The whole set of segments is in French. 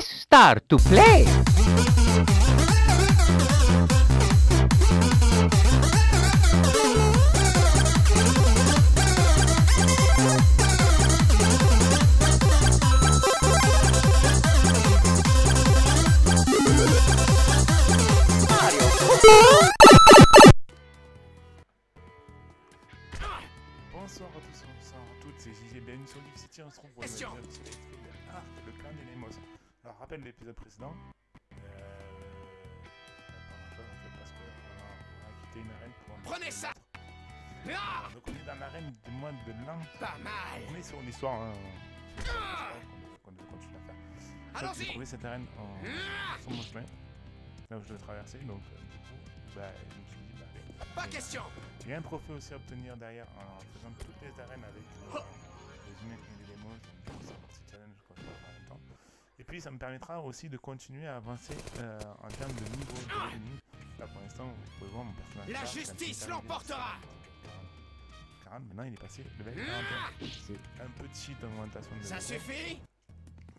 Press start to play. Arène en... Ah sur mon chemin, là où je devais traverser, donc euh, du coup, bah, je me suis dit, bah allez. Pas question a un trophée aussi à obtenir derrière en faisant toutes les arènes avec euh, les humains et les démos. Donc c'est un petit challenge faire en même temps. Et puis ça me permettra aussi de continuer à avancer euh, en termes de niveau de l'ennemi. Là pour l'instant, vous pouvez voir mon personnage. La là, justice l'emportera. 40, 40, maintenant il est passé level Ah 41. C'est un petit augmentation de Ça level. suffit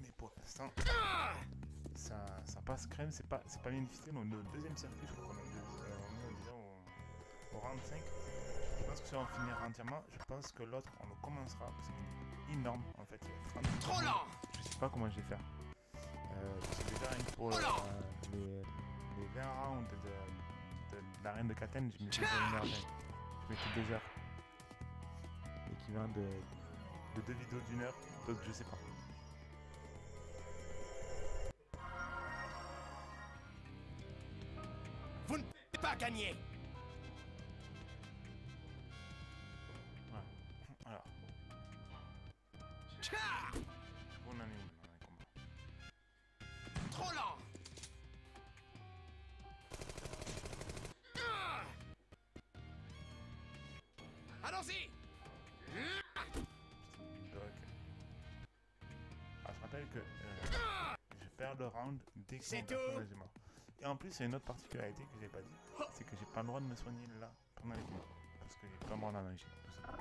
Mais pour l'instant, Ah ça, ça passe crème, c'est pas, c'est pas bien difficile. On est au deuxième circuit, je crois qu'on est, euh, déjà au, au round 5. Je pense que si on finira entièrement, je pense que l'autre, on le commencera. C'est énorme en fait. Il y a 30 Trop lent Je sais pas comment je vais faire. Euh, c'est déjà pour euh, les, les 20 rounds de, de, de l'arène de Katen, je me suis Ah une heure. Je mettais deux heures. L'équivalent de, de deux vidéos d'une heure, donc je sais pas. Alors, on en est où maintenant les combats Trop lent. Ah. Allons-y. Ah, je rappelle que euh, je perds le round dès que C'est tout. mort. Et en plus, il y a une autre particularité que j'ai pas dit, c'est que j'ai pas le droit de me soigner là pendant les combats. Parce que j'ai pas mort la magie, tout ça.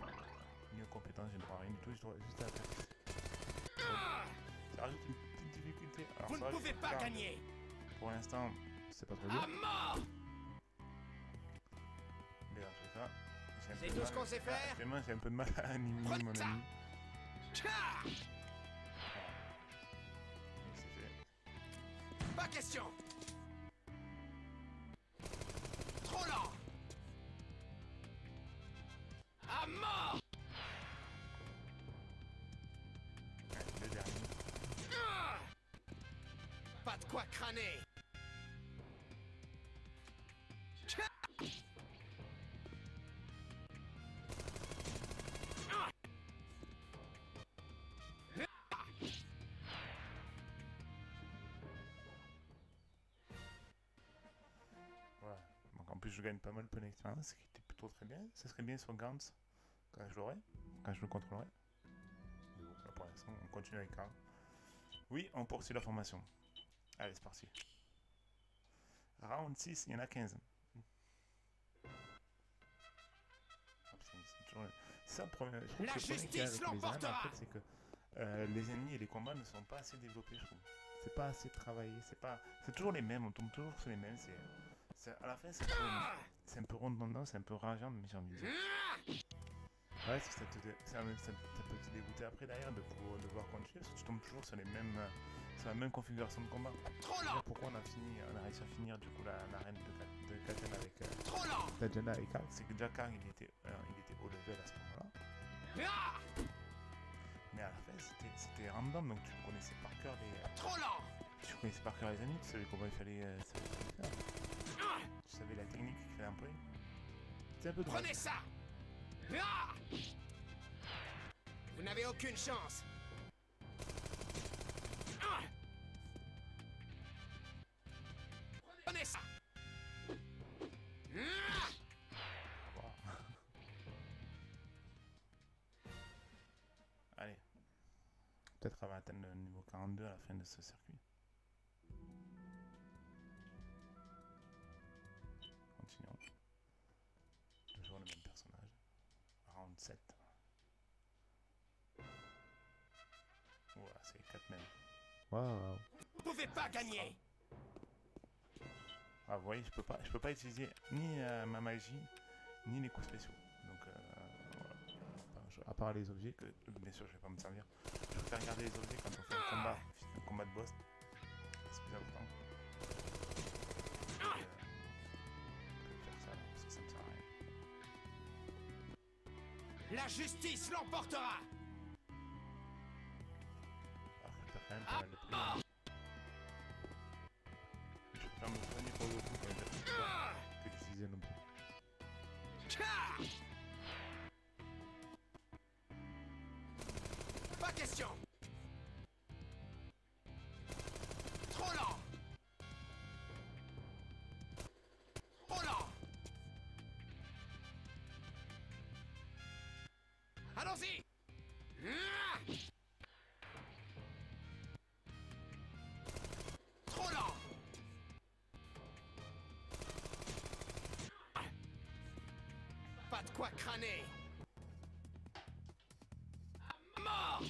Ni aux compétences, j'ai le droit à rien du tout, j'ai le droit juste à la tête. Ça rajoute une petite difficulté. Alors, Vous ça, ne je pouvez pas faire. gagner Pour l'instant, c'est pas très À dur. mort Mais en tout cas, j'ai un C'est tout ce qu'on sait faire Actuellement, j'ai un peu de mal à animer mon ami. Ah. Pas question en plus je gagne pas mal de d'expérience, ce qui était plutôt très bien. Ça serait bien sur Gantz quand je l'aurai, quand je le contrôlerai. Pour l'instant, on continue avec Karl. Oui, on poursuit la formation. Allez, c'est parti. Round 6, il y en a 15. Ah, ça trouve La justice l'emportera. c'est que euh, les ennemis et les combats ne sont pas assez développés, je trouve. C'est pas assez travaillé, c'est pas... C'est toujours les mêmes, on tombe toujours sur les mêmes, c'est... À la fin, c'est un peu... C'est un peu redondant, c'est un peu rageant, mais j'ai envie de dire. Ouais, ça, te, ça, ça- ça peut te dégoûter après derrière de pouvoir devoir continuer, parce que tu tombes toujours sur les mêmes, sur la même configuration de combat. Trop lent. pourquoi on a fini, on a réussi à finir du coup la- l'arène de, Ka- de Katen avec euh, Trop lent. Tajana et Karl, c'est que déjà Karl il était, euh, il était haut level à ce moment-là, Ah. Mais à la fin c'était, random, donc tu connaissais par cœur les, euh, Trop lent. tu connaissais par cœur les ennemis, tu savais comment il fallait, euh, ça- il fallait faire, Ah. Tu savais la technique qu'il fallait employer. C'était un peu drôle. Prenez ça Vous n'avez aucune chance Ah Prenez ça Ah. Allez. Peut-être va atteindre le niveau 42 à la fin de ce circuit. Ouah, c'est 4 mêmes. Waouh. Vous pouvez pas gagner. Ah, vous voyez, je peux pas, je peux pas utiliser ni euh, ma magie, ni les coups spéciaux. Donc, euh, voilà. Je- à part les objets, que bien sûr, je vais pas me servir. Je vais faire garder les objets quand on fait un combat, un combat de boss. C'est plus important. Que, euh, de faire ça, parce que ça me sert à rien. La justice l'emportera. Pas de quoi crâner. À Mort.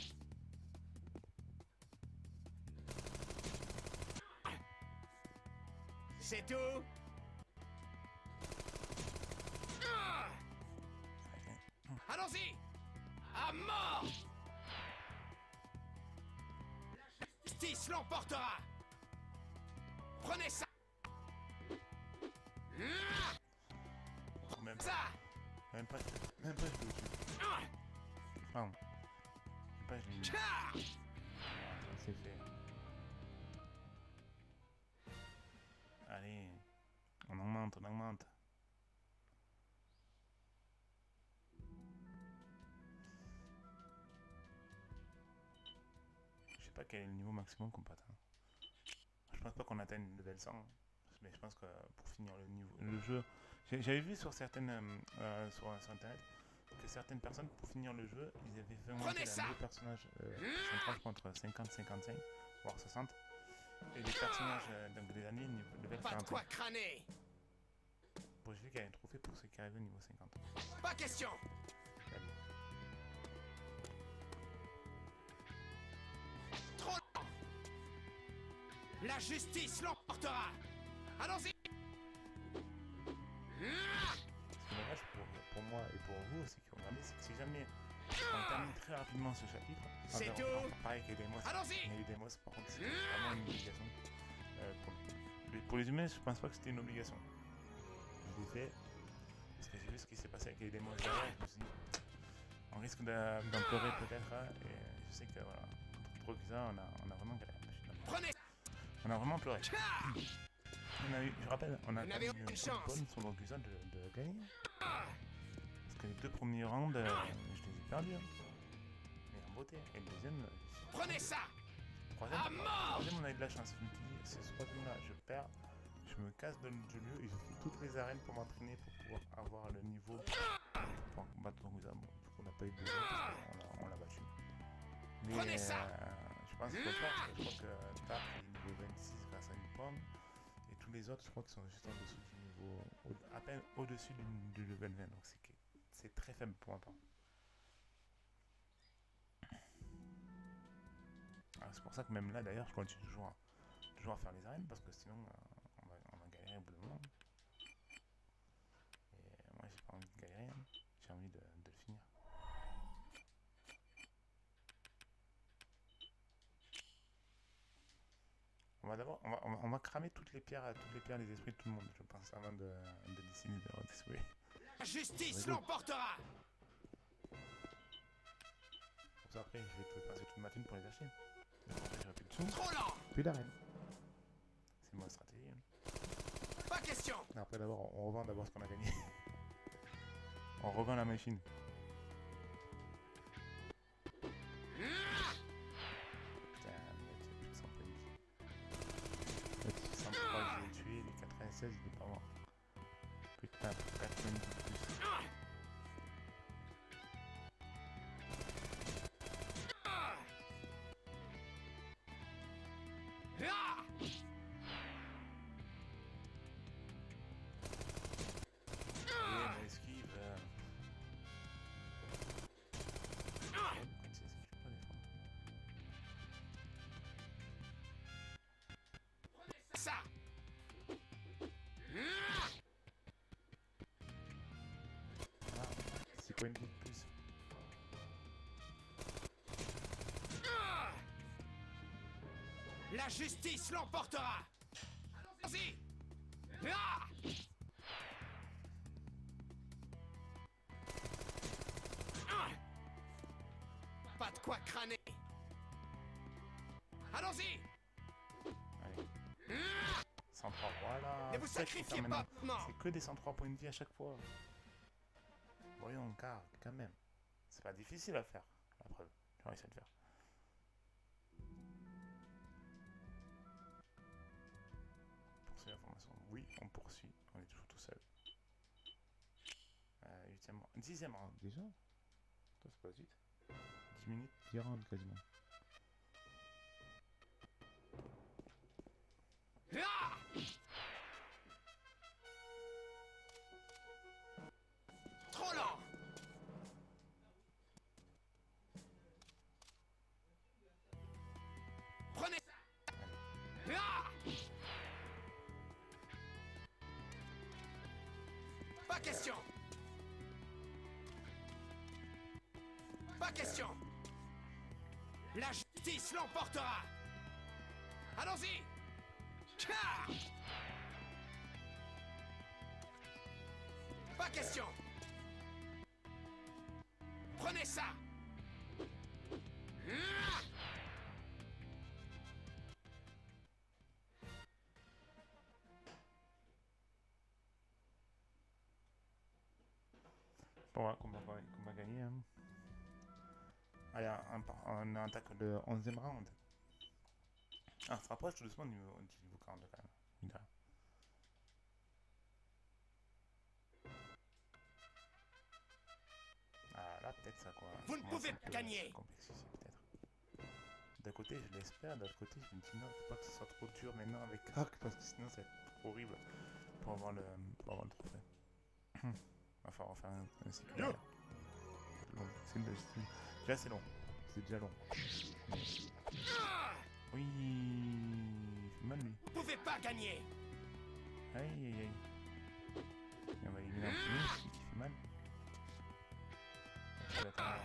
C'est tout pas, même pas je le tue. Enfin, même pas je l'ai mis. Tcha Voilà, c'est fait. Allez, on augmente, on augmente. Je sais pas quel est le niveau maximum qu'on peut atteindre. Je pense pas qu'on atteigne le level 100, mais je pense que pour finir le niveau, le jeu, j'avais vu sur certaines, euh, euh, sur, sur internet que certaines personnes pour finir le jeu, ils avaient fait monter nouveau personnage euh, entre 50 55 voire 60 et les personnages euh, donc des années niveau level Pas de 40. quoi crâner Bon, j'ai vu qu'il y avait un trophée pour ceux qui arrivent au niveau 50. Pas question Allez. Trop lent La justice l'emportera Allons-y pour c'est que si jamais on termine très rapidement ce chapitre, C'est tout. pareil les démos, Allons-y par contre c'est vraiment une obligation. Euh, pour, les, pour les humains, je pense pas que c'était une obligation. Je l'ai fait parce que j'ai vu ce qui s'est passé avec les démos derrière, je me suis dit, on risque d'en pleurer peut-être, hein, et je sais que voilà, trop que ça, on a, on a vraiment galéré. Prenez On a vraiment pleuré. On a eu, je rappelle, on a eu une chance. bonne sur de, de gagner. Ah que les deux premiers rounds, euh, je les ai perdus. hein. Mais en beauté. Et le deuxième, euh, Prenez ça troisième, À le mort troisième, on a eu de la chance. Je me ce troisième-là, je perds, je me casse de, lieu et je fais toutes les arènes pour m'entraîner pour pouvoir avoir le niveau pour battre l'Ogusa. Bon, du coup, on n'a pas eu de parce qu'on l'a- on l'a battu. Mais Prenez ça. euh, je pense faire parce que je crois que Tap est niveau 26 grâce à une pomme. Et tous les autres, je crois qu'ils sont juste en dessous du niveau, au- à peine au-dessus du, du level 20. Donc c'est pour ma part. Alors, C'est pour ça que même là, d'ailleurs, je continue toujours à, toujours à faire les arènes parce que sinon, euh, on, va, on va galérer au bout d'un moment. Et moi, j'ai pas envie de galérer, hein. j'ai envie de, le finir. On va d'abord, on va, on va- cramer toutes les pierres, toutes les pierres des esprits de tout le monde, je pense, avant de, de de. La justice l'emportera ça, après, je vais passer toute ma thune pour les acheter. J'aurai plus de sous, Trop lent puis l'arène. C'est ma stratégie. hein. Pas question Après, d'abord, on revend d'abord ce qu'on a gagné. on revend la machine. Putain, mec, plus de 100 points de vie. Le petit 103, je l'ai tué, les 96, il est pas mort. Putain, plus. La justice l'emportera. Allons-y. Ah Ah Pas de quoi crâner. Allons-y. Allez. Ah 103, voilà. Ne vous sacrifiez pas C'est que des 103 points de vie à chaque fois. Quand même. C'est pas difficile à faire, la preuve. J'ai réussi à le faire. Poursuivre la formation. Oui, on poursuit. On est toujours tout seul. Euh, 8 round. 10 round déjà Toi, c'est pas vite. 10 minutes, 10 rounds quasiment. Pas question. Pas question. La justice l'emportera. Allons-y. Pas question Allez, on attaque le 11e round. Ah, on se rapproche tout doucement du niveau, du niveau 42 quand même. Ah, là, peut-être ça quoi. Vous ne pouvez pas gagner. peut-être. D'un côté, je l'espère, d'un côté, je me dis non, faut pas que ce soit trop dur maintenant avec Arc parce que sinon ça va être horrible pour avoir le, pour avoir le trophée. Va falloir faire un, un cycle. Long. C'est une belle- c'est- Déjà, c'est long. C'est déjà long. Ah Oui, il fait mal lui. Vous pouvez pas gagner Aïe aïe aïe. Et on va éliminer un celui qui fait mal. D'accord.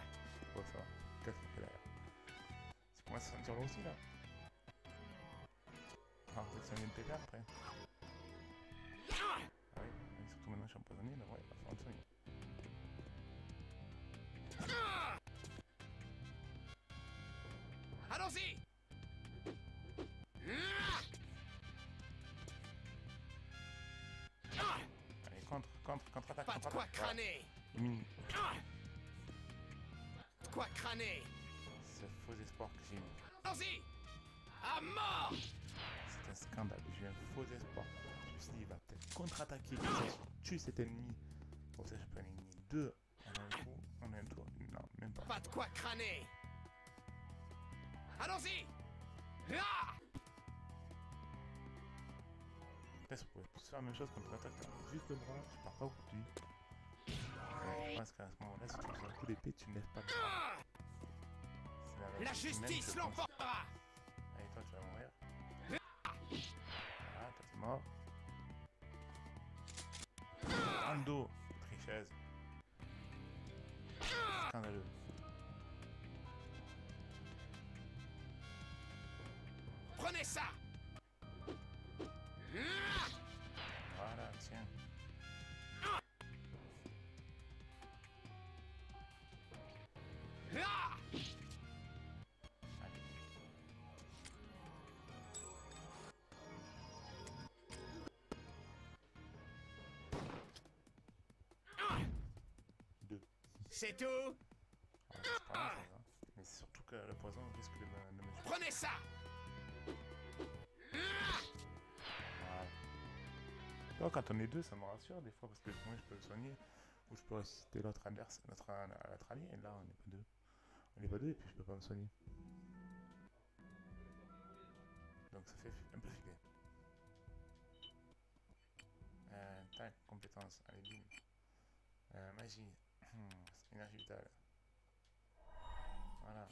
Ouais, ça va. Quatre fait derrière. C'est à se sentir long aussi là. Ah, peut-être ça vient de pépère après. Ah Ah oui, surtout maintenant je suis empoisonné, là, ouais, il va falloir le soigner. Ah Allons-y. Ah Ah Allez, contre, contre, contre-attaque, Pas de quoi crâner. Ah De quoi crâner. Ce faux espoir que j'ai mis. Allons-y. À mort. C'est un scandale, j'ai un faux espoir. Je me suis dit, il va peut-être contre-attaquer, je tue cet ennemi. Comme ça je peux en éliminer deux. En un coup, en un tour. Pas. De quoi crâner Allons-y Ah Peut-être qu'on pourrait tous faire la même chose contre-attaque. hein. Juste le bras, tu pars pas au coup de lui. Ouais, Je pense qu'à ce moment-là, si tu fais un coup d'épée, tu ne lèves pas le bras. Ah C'est la, La justice l'emportera Allez, toi, tu vas mourir. Voilà, toi, t'es mort. Dans le dos, tricheuse. Scandaleux. C'est tout c'est pas. Mais c'est surtout que le poison risque de me, de me tuer. Prenez ça quand on est deux, ça me rassure des fois parce que moi je peux le soigner ou je peux ressusciter l'autre adversaire, notre, notre allié. Et là, on n'est pas deux. On n'est pas deux et puis je peux pas me soigner. Donc ça fait un peu flipper. Euh, tac, compétence. Allez, bim. Euh, magie. Énergie vitale. Voilà.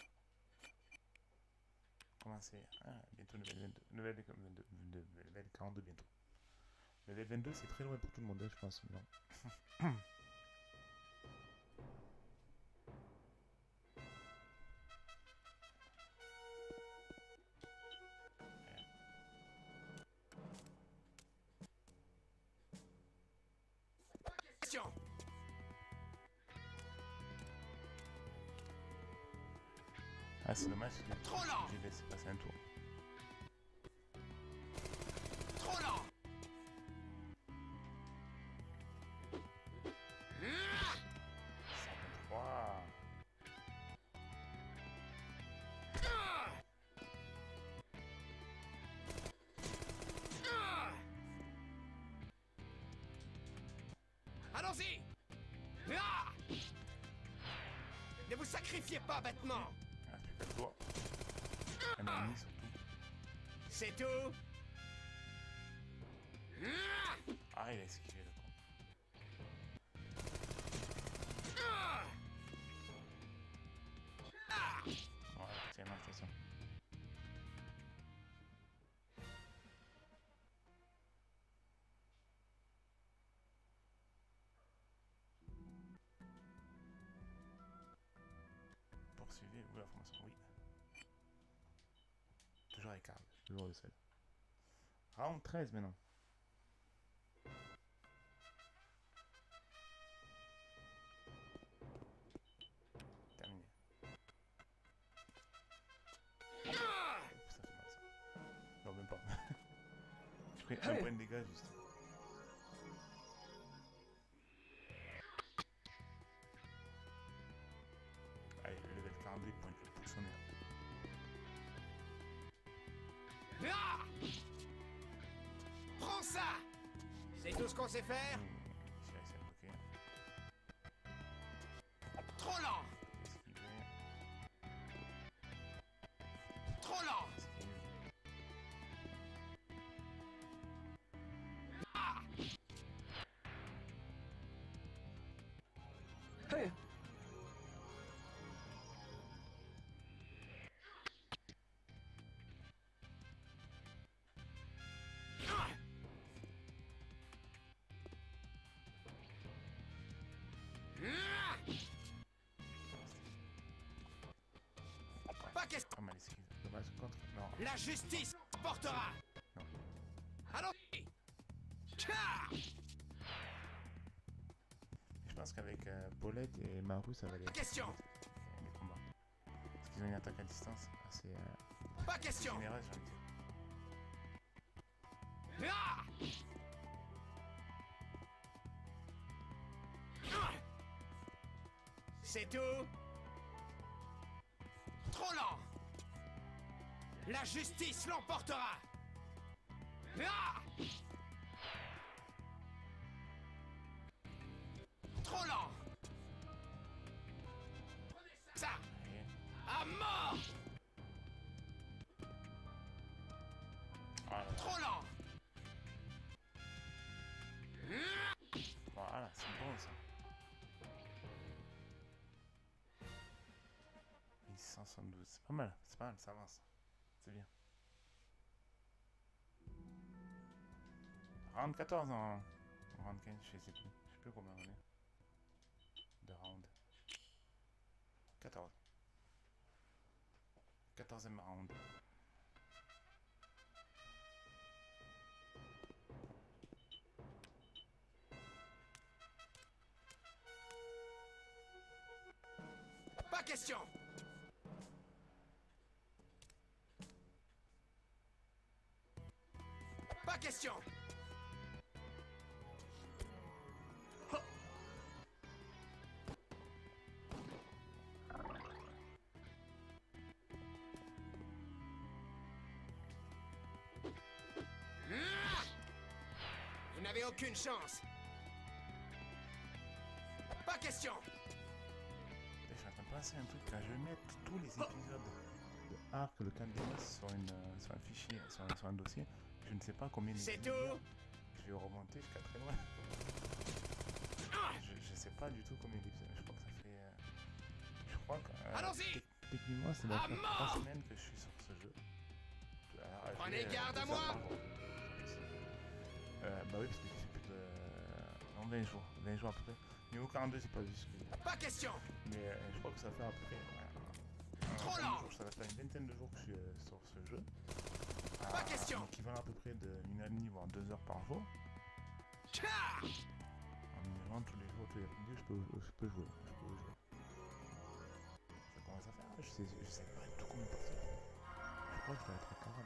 commencer. Ah, bientôt level 22. Level, 22, 22, level 42 bientôt. Level 22, c'est très loin pour tout le monde, hein, je pense. Allons-y. Ne vous sacrifiez pas bêtement. C'est tout. Ah Ah, il a esquivé Poursuivez, ou la formation, oui. Toujours avec Karl, toujours le seul. Round 13 maintenant. Terminé. Ah Ça fait mal ça. Non, même pas. J'ai pris un point de dégâts juste. Trop lent. Trop lent. Ah Hey, La justice portera Ah Je pense qu'avec euh, Paulette et Maru, ça va aller. Pas question Les combats. Parce qu'ils ont une attaque à distance assez euh, Pas question généreuse, j'ai envie de dire. Ah C'est tout justice l'emportera Ah Trop lent Ça. À mort. Trop lent Voilà, c'est bon ça. 1172, c'est pas mal, c'est pas mal, ça avance. C'est bien. Round 14 en. en round 15, je sais plus. Je sais plus combien on est. De round. 14. 14ème round. Pas question Pas question. Vous n'avez aucune chance. Pas question. Je suis en train de penser à un truc quand je vais mettre tous les épisodes de Arc, le camp des Masses, sur, une, euh, sur un fichier, sur un, sur un dossier. Je ne sais pas combien C'est y a. tout Je vais remonter jusqu'à très loin. Je, je sais pas du tout combien d'épisodes. Je crois que ça fait. euh, je crois que. euh, Allons-y tec- Techniquement, c'est mort trois semaines que je suis sur ce jeu. Prenez euh, garde à moi. Euh, bah oui, parce que fait plus de. Non, 20 jours. 20 jours à peu près. Niveau 42, c'est pas juste. Pas question Mais je crois que ça fait à peu près. un- Trop lent. Ça va faire une vingtaine de jours que je suis sur ce jeu. Pas question. un équivalent à peu près de 1 heure et demie, voire 2 heures par jour. En minimum, tous les jours, tous les après-midi, je peux, je peux jouer. Je peux jouer. Ça commence à faire. Je sais, je sais pas du tout combien de. Je crois que je dois être à 40.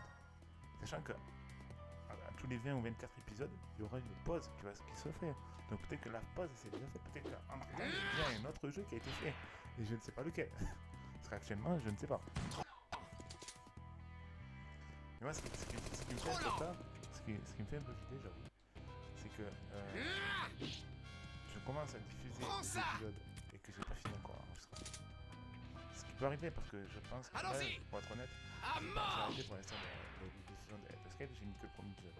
Sachant que à, tous les 20 ou 24 épisodes, il y aura une pause qui va qui se fait. Donc peut-être que la pause c'est déjà fait. Peut-être qu'en il y a un autre jeu qui a été fait. Et je ne sais pas lequel. Parce qu'actuellement, je ne sais pas. Mais moi, ce qui, ce qui- ce qui me fait un peu peur, ce qui, ce qui me fait un peu flipper, j'avoue, c'est que euh, je commence à diffuser des épisodes et que j'ai pas fini encore enregistré. Ce qui peut arriver parce que je pense que là, pour être honnête, j'ai arrêté pour l'instant les diffusions de Escape, j'ai mis que le premier épisode.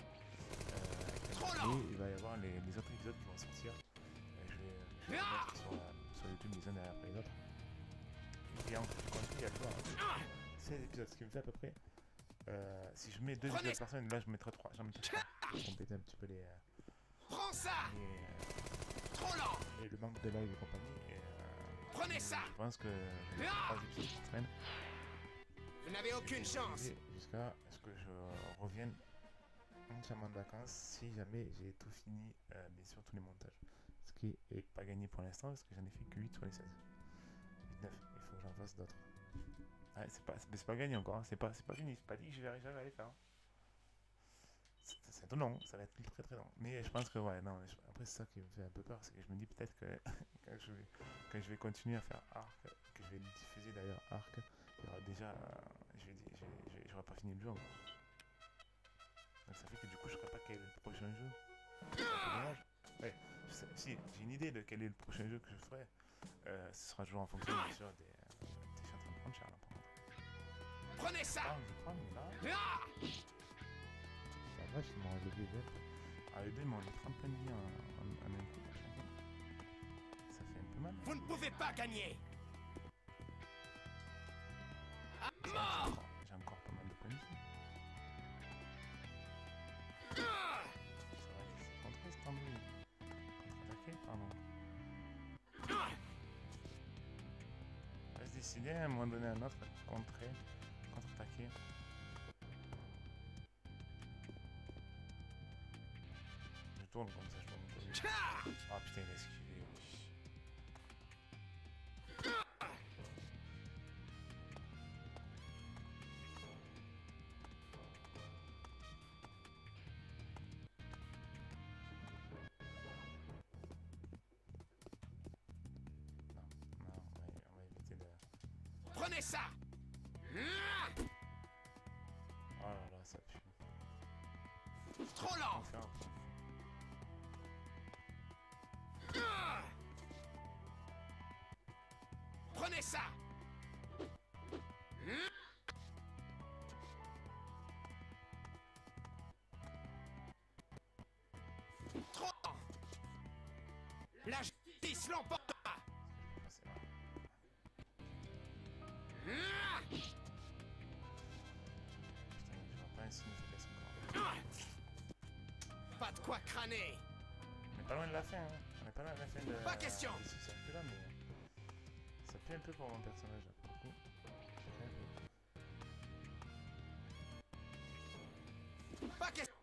Euh, Trop et il va y avoir les, les autres épisodes qui vont sortir. Euh, je vais, je vais les Ah mettre sur, euh, sur YouTube les uns derrière les autres. Et en compte, il y a le Ah 16 épisodes, ce qui me fait à peu près. Euh, si je mets deux Prenez- semaine, là je mettrai trois. J'en mettrai trois. Pour compléter un petit peu les, euh, Prends ça les, euh, Trop lent et le manque de live et compagnie. Et, euh, Prenez ça Je pense que vais Ah faire 3 épisodes par semaine. Vous n'avez aucune chance Jusqu'à ce que je revienne entièrement de vacances si jamais j'ai tout fini, euh, bien sûr, tous les montages. Ce qui est pas gagné pour l'instant parce que j'en ai fait que 8 sur les 16. 9, il faut que j'en fasse d'autres. Ouais, c'est pas, pas gagné encore, hein. c'est pas, pas fini, c'est pas dit que je vais arriver à les faire. C'est c'est long, ça va être très très long. Mais je pense que, ouais, non, après c'est ça qui me fait un peu peur, c'est que je me dis peut-être que quand, je vais, quand je vais continuer à faire Arc, que je vais diffuser d'ailleurs Arc, il y aura déjà. euh, je vais j'aurai pas fini le jeu encore. Donc ça fait que du coup, je saurais pas quel est le prochain jeu. Ouais, si, j'ai une idée de quel est le prochain jeu que je ferai. Euh, ce sera toujours en fonction, bien sûr, des. Euh, en Prenez ça Ah, je mais là, Ah la vache, enlevé les Ah, les deux, ils m'ont enlevé 30 points de vie en, un coup à. Ça fait un peu mal. Vous ne pouvez pas gagner À J'ai mort encore, j'ai encore pas mal de points de vie. Ah C'est vrai que c'est contré. Contre-attaqué, pardon. Ah On va se décider à un moment donné à un autre, contrer, Je tourne comme ça, je de lui. Tcha Ah putain, il a esquivé. Prenez ça ça Hmm Trop La justice vois pas de quoi crâner On est pas loin de la fin, hein. On est pas loin de la fin de... Pas question. de pue un peu pour mon personnage, là, pour le coup. J'ai rien vu. Pas question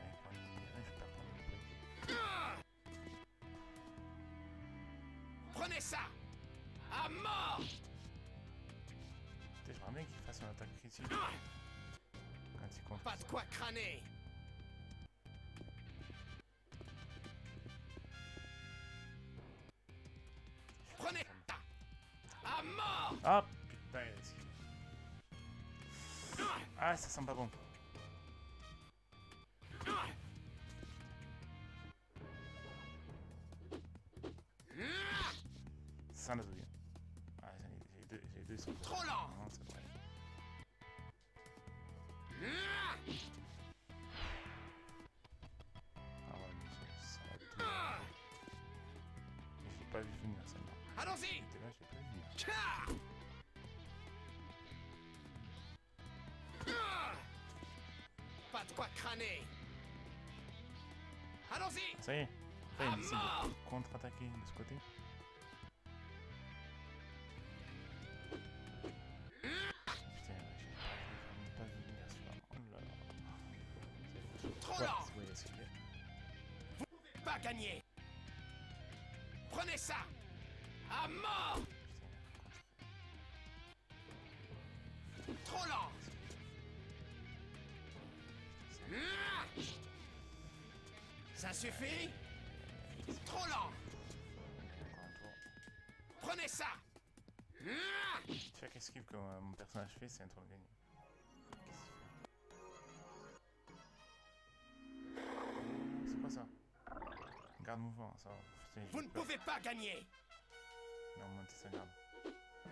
mon point de vie. Ah Prenez ça. À mort. J'aimerais bien qu'il fasse une attaque critique. Ah. Quand il compte. Pas de quoi crâner Ah, ça sent pas bon. Ça sent Pas de quoi crâner Allons-y Ça y est, il décide de contre-attaquer de ce côté. Suffit Trop lent. Prenez ça Chaque esquive que mon personnage fait, c'est un tour de gagné. C'est quoi ça Garde mouvement, ça va. Vous ne pouvez pas gagner Il a augmenté sa garde.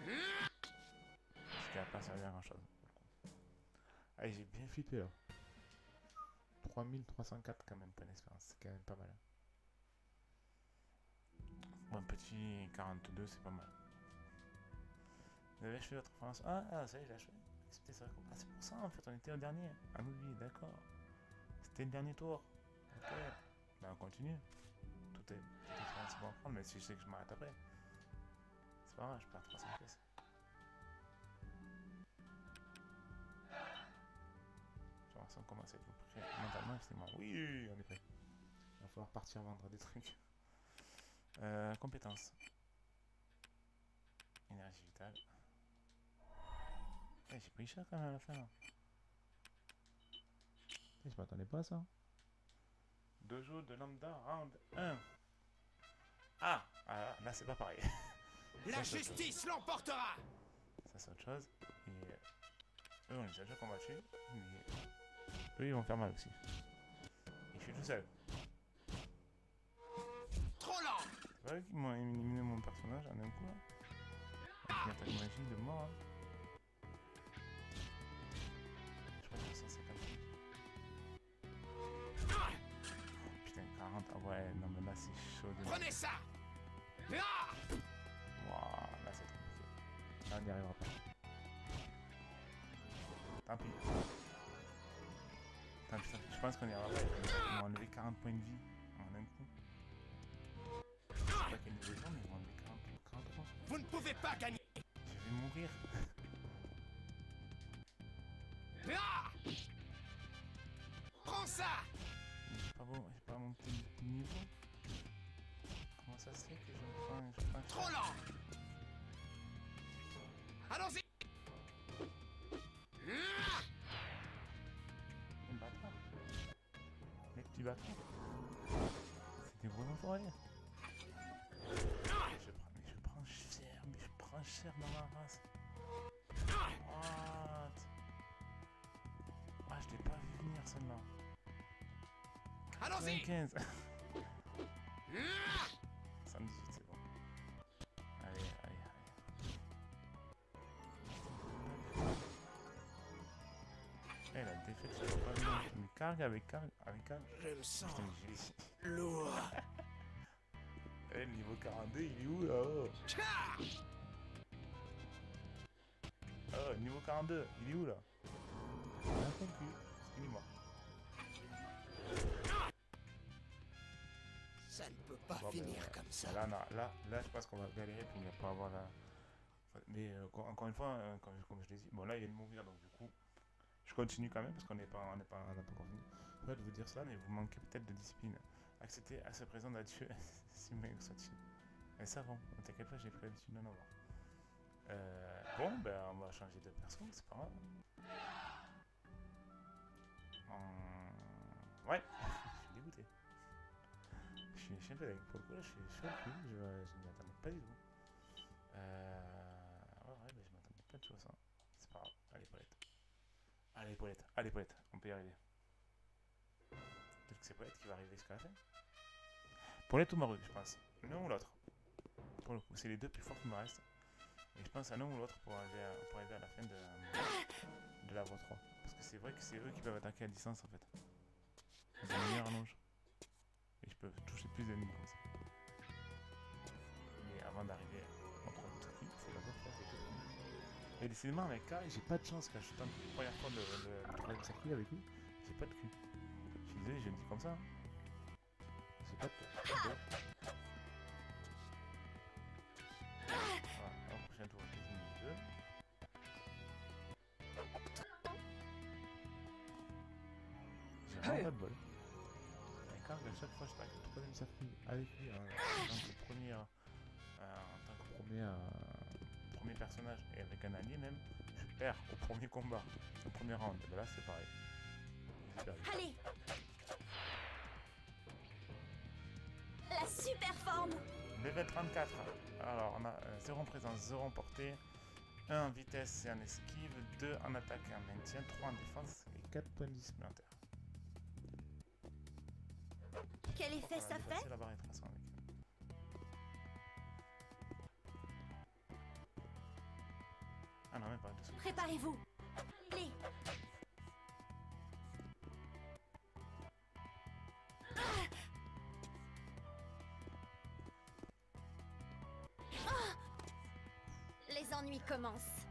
Ce qui a pas servi à grand chose. Ah, j'ai bien flippé là. 3304 quand même, point d'expérience, c'est quand même pas mal. Bon, un petit 42, c'est pas mal. Vous avez achevé votre formation Ah, ah, ça y est, j'ai achevé. Acceptez ça. Ah, c'est pour ça en fait, on était au dernier. Ah oui, d'accord. C'était le dernier tour. Ok. Ben, on continue. Tout est, expérience est bon à prendre, mais si je sais que je m'arrête après. C'est pas grave, je perds 300 pièces. J'ai l'impression qu'on commence à mentalement physiquement. Oui, on est prêt. Il va falloir partir vendre des trucs. Euh, compétences. Énergie vitale. Eh, j'ai pris cher quand même à la fin là. Eh, je m'attendais pas à ça. Dojo de lambda round 1. Ah, ah là c'est pas pareil. La Ça, justice l'emportera Ça, c'est autre chose. Et euh, eux, on les a déjà combattus. Mais eux, ils vont faire mal aussi. Et je suis tout seul. Trop lent C'est vrai qu'ils m'ont éliminé mon personnage en un coup. Là. Avec une attaque magique de mort. hein. Je crois que c'est 150. Oh, putain, 40. Ah ouais, non, mais là, c'est chaud. De... Prenez ça Wouah, là, c'est compliqué. Là, on n'y arrivera pas. Tant pis. Tant pis. Je pense qu'on arrivera pas. M'ont enlevé 40 points de vie en un coup. Je sais pas quel niveau mais ils m'ont enlevé 40, 43. Vous ne pouvez pas gagner Je vais mourir. Ah Prends ça J'ai pas, bon, pas monté de niveau. Comment ça se fait que je me prends, je prends Trop lent Allons-y Des gros enfoirés je prends, mais je prends cher, mais je prends cher dans ma race. What? Ah, je l'ai pas vu venir celle-là. Allons-y! 15 Ah 118, c'est bon. Allez, allez, allez. Eh, la défaite, cargue avec cargue, avec cargue. Je me sens Putain, lourd Eh, niveau 42, il est où là oh? Ah Oh, niveau 42, il est où là? Rien compris. Excusez-moi. Ça ne peut pas Bon, ben, finir comme ça. Là, là, là, je pense qu'on va galérer puis on va pas avoir la. Mais euh, encore une fois, euh, comme, comme je l'ai dit, bon là il y a mourir donc du coup, je continue quand même parce qu'on n'est pas, on n'est pas, on n'a pas fini. Je pourrais vous dire cela, mais vous manquez peut-être de discipline. Accepter à ce présent d'adieu, si maigre soit-il. Mais ça va, ne t'inquiète pas, j'ai pris l'habitude d'en avoir. Euh, bon, ben on va changer de perso, c'est pas grave. Hum, Ouais, je suis dégoûté. Je suis, je un avec là, je suis sur le cul, je, je ne m'attendais pas du tout. Euh, ouais, ouais, mais je m'attendais pas de tout ça. Allez, Paulette. Allez, Paulette, on peut y arriver. Peut-être que c'est Paulette qui va arriver jusqu'à la fin. Paulette ou Maru, je pense. L'un ou l'autre. Pour le coup, c'est les deux plus forts qui me restent. Et je pense à l'un ou l'autre pour arriver, à, la fin de, la voie 3. Parce que c'est vrai que c'est eux qui peuvent attaquer à distance en fait. Ils ont une allonge. Et je peux toucher plus d'ennemis comme ça. Mais avant d'arriver Et décidément avec Kai, j'ai pas de chance quand je tente la première fois le, le, circuit avec lui. J'ai pas de cul. Je suis désolé, je le dis comme ça. hein. J'ai pas de cul. Voilà, au prochain tour, je les. J'ai pas de bol. À chaque fois je passe le troisième circuit avec lui hein, en tant que premier, euh, en tant que premier, euh, personnage et avec un allié même, je perds au premier combat, au premier round. Et là, c'est pareil. Allez La super forme Level 34. Alors, on a euh, 0 en présence, 0 en portée, 1 en vitesse et en esquive, 2 en attaque et en maintien, 3 en défense et 4 points de. Quel effet ça fait La barre Ah non, même pas. Préparez-vous Allez Ah Les ennuis commencent.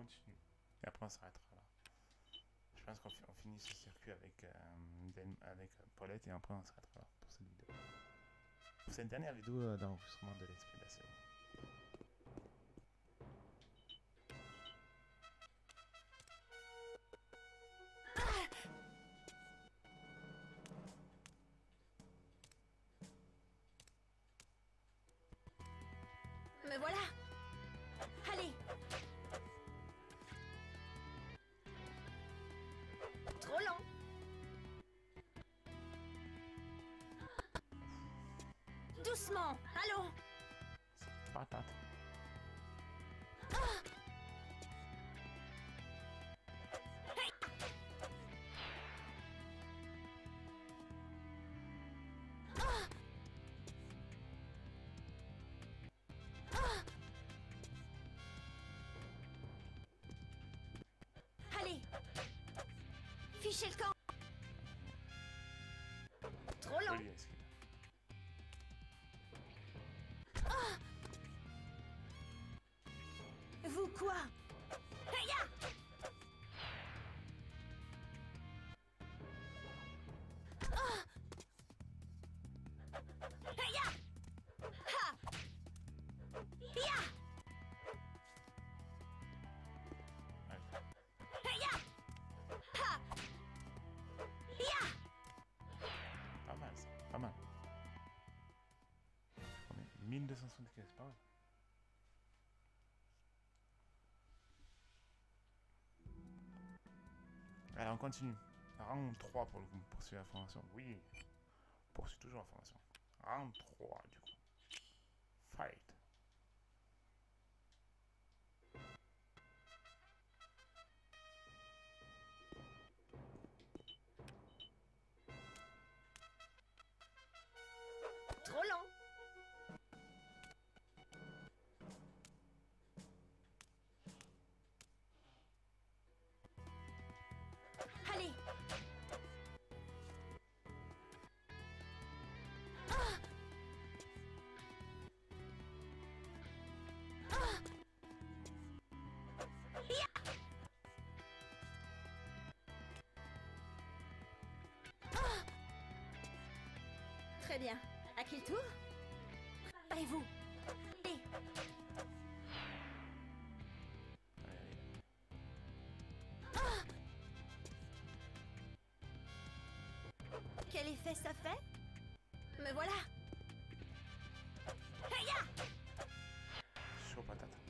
Continue. Et après on s'arrêtera là. Je pense qu'on fi- on finit ce circuit avec, euh, avec euh, Paulette et après on s'arrêtera là pour cette vidéo. Pour cette dernière vidéo euh, d'enregistrement de la série. Me voilà Doucement Allons Patate. Allez Fichez le camp Vous quoi Heya Ah Heya Ha. Ya Allez. On est 1275, pas mal. Allez, on continue. Round 3 pour le coup, poursuivre la formation. Oui, poursuit toujours la formation. Round 3 du coup. Fight. Qui le tour Préparez-vous. Allez. Allez. Quel effet ça fait Me voilà Heya Chaud patate.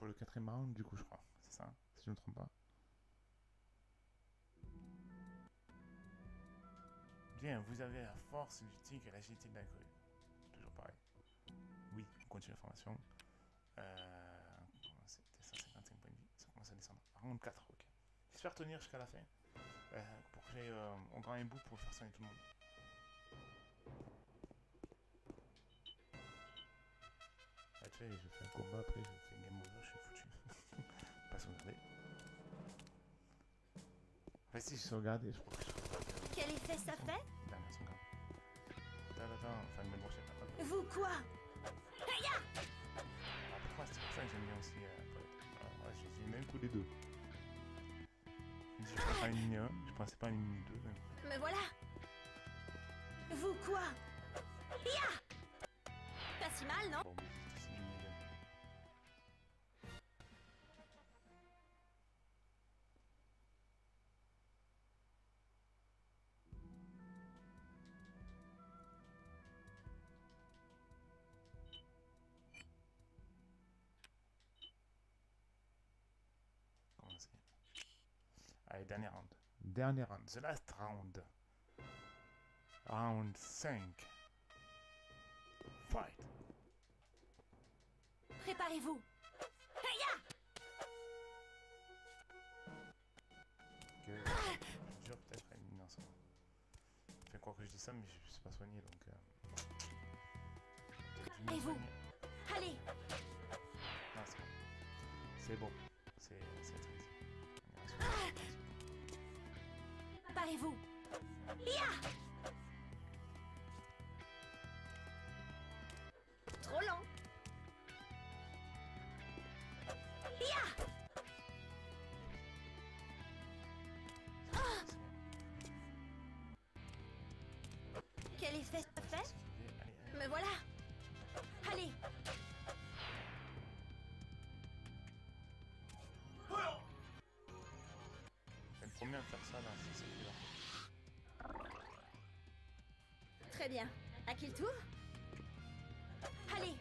Pour le quatrième round, du coup, je crois. C'est ça, si je ne me trompe pas. Bien, vous avez la force tigre et l'agilité de la grue. Toujours pareil. Oui, on continue la formation. Euh, C'était 155 points de vie. Ça commence à descendre. Round 4, ok. J'espère tenir jusqu'à la fin. Euh, pour que euh, au grand bout pour faire soigner tout le monde. Sais, je fais un combat, après Si je sauvegardais, je crois que je sauvegarde. Quel effet ça fait sauvegarde. Attends, attends, enfin, pas. Ah, Vous quoi Heya pourquoi c'est pour ça que j'aime bien aussi euh. Alors, ouais, j'ai même coup des deux. Je prends pas une ligne 1, je pensais pas une ligne 2. Mais... Me voilà Vous quoi Ya Pas si mal, non Dernier round. Dernier round. The last round. Round 5. Fight. Préparez-vous Heya Que je jure peut-être à une ça. Fait quoi que je dis ça, mais je suis pas soigné donc. Euh... Et vous. Allez Non, c'est bon. C'est bon. Préparez-vous. Ya Trop long Ya Quel effet ça fait? Me voilà Faire ça là, c'est celui-là. Très bien. À qui le tour? Allez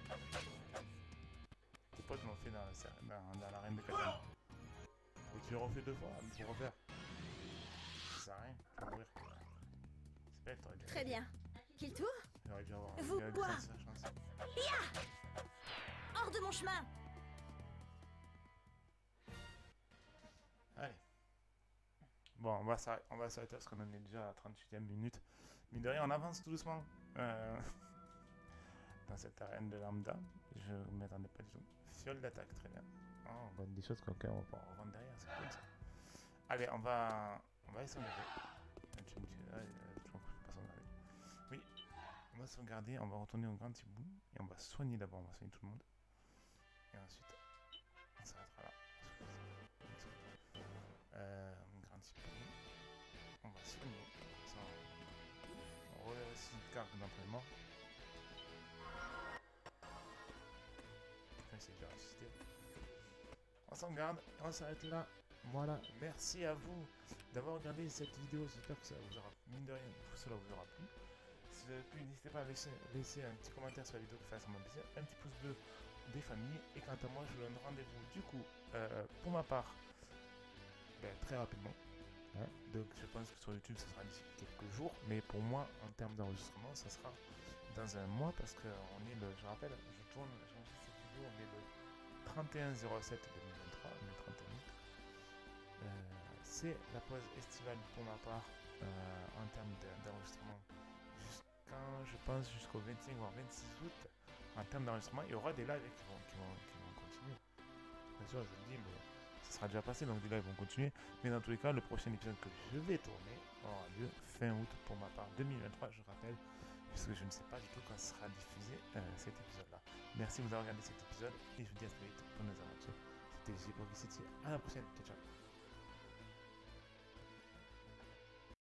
Tes potes m'ont fait dans, dans, dans l'arène de Catane. Et tu le refais deux fois, mais pour refaire. Ça sert à rien, tu vas mourir. C'est bête, t'aurais dû. Très bien. À qui le tour? J'aurais dû avoir. Vous quoi? Hors de mon chemin on va s'arrêter parce qu'on en est déjà à la 38ème minute. Mine de rien, on avance tout doucement euh, dans cette arène de lambda. Je ne m'attendais pas du tout. Fiole d'attaque, très bien. Oh, on voit des choses qu'on va pouvoir revendre derrière, c'est cool ça. Allez, on va, on va aller sauvegarder. Tu me dis, euh, je pas sauvegarder. Oui, on va sauvegarder, on va retourner au grand hibou et on va soigner d'abord, on va soigner tout le monde. Et ensuite, d'entraînement. C'est. On s'en garde on s'arrête là. Voilà, merci à vous d'avoir regardé cette vidéo. J'espère que ça vous aura, mine de rien, cela vous aura plu. Si vous avez plu, n'hésitez pas à laisser, laisser un petit commentaire sur la vidéo qui fait vraiment plaisir, un petit pouce bleu des familles. Et quant à moi, je vous donne rendez-vous du coup, euh, pour ma part, ben, très rapidement. Donc je pense que sur YouTube, ça sera d'ici quelques jours. Mais pour moi, en termes d'enregistrement, ça sera dans un mois parce que on est le, je rappelle, je tourne, j'enregistre cette vidéo, on est le 31 07 2023, on est le 31 août. Euh, c'est la pause estivale pour ma part euh, en termes de- d'enregistrement je pense, jusqu'au 25 voire 26 août. En termes d'enregistrement, il y aura des lives qui vont, qui vont, qui vont continuer. Bien sûr, je le dis, mais ça sera déjà passé, donc des lives vont continuer. Mais dans tous les cas, le prochain épisode que je vais tourner aura lieu fin août pour ma part 2023, je rappelle. puisque je ne sais pas du tout quand sera diffusé euh, cet épisode-là. Merci de vous avoir regardé cet épisode et je vous dis à très vite pour nos aventures. C'était J. City. À la prochaine. Ciao, ciao.